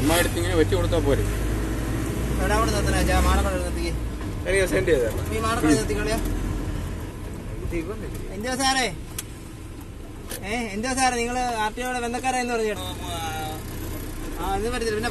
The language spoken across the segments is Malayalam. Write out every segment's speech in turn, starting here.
ചുമ്മാ എടുത്ത് ഇങ്ങനെ വെച്ച് കൊടുത്താൽ പോരെ. എന്തോ എനിക്ക് സെൻഡ് എന്താ സാറേ? ഏ എന്താ സാറേ നിങ്ങൾ ആർ ടി ഒയുടെ ബന്ധക്കാരായെന്ന് പറഞ്ഞു ആ ഇത് പറ്റത്തില്ല പിന്നെ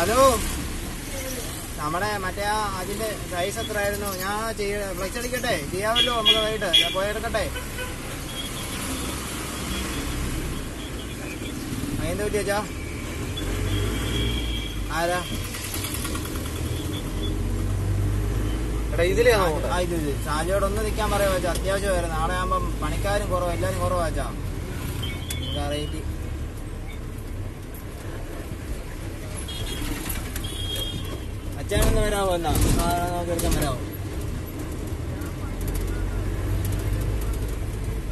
hello. നമ്മുടെ മറ്റേ ആ അതിന്റെ സൈസ് എത്ര ആയിരുന്നു ഞാൻ ചെയ്യ ഫ്ലെക്സ് അടിക്കട്ടെ? ചെയ്യാമല്ലോ നമുക്ക് വൈകിട്ട്. ഞാൻ പോയെടുക്കട്ടെ അതിന്റെ പറ്റി വെച്ചാ ആരാ? ചാലിയോട് ഒന്ന് നിൽക്കാൻ പറയാ വെച്ചാ അത്യാവശ്യമായിരുന്നു. നാളെ ആകുമ്പം പണിക്കാരും കുറവാ എല്ലാരും കുറവാ വെച്ചാ റേറ്റ് അച്ഛനൊന്ന് വരാമോ എന്നാ നമുക്ക് എടുക്കാൻ വരാമോ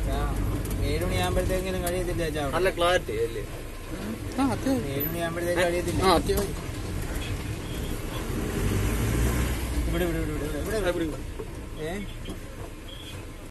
ആ, ഏഴ് മണിയാകുമ്പോഴത്തേക്കിനും കഴിയത്തില്ല അച്ഛാ. നല്ല ക്ലാരിറ്റി അല്ലേ? ആ അത്യാവശ്യം ഏഴ് കഴിയത്തില്ല? ഇവിടെ ഇവിടെ ഇവിടെ ഇവിടെ ഇവിടെ ഇവിടെ ഇവിടെ. ഏ?